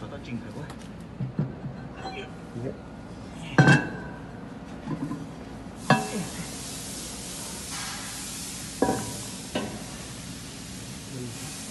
小刀进来，喂。嗯。